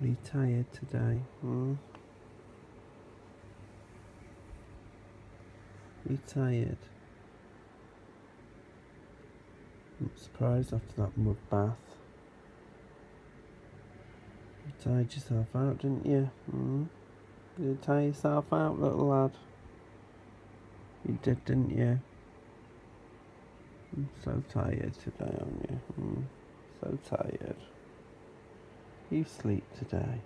You tired today? Hmm? You tired? I'm surprised after that mud bath. You tired yourself out, didn't you? Hmm? You tire yourself out, little lad? You did, didn't you? I'm so tired today, aren't you? Hmm? So tired. You sleep today.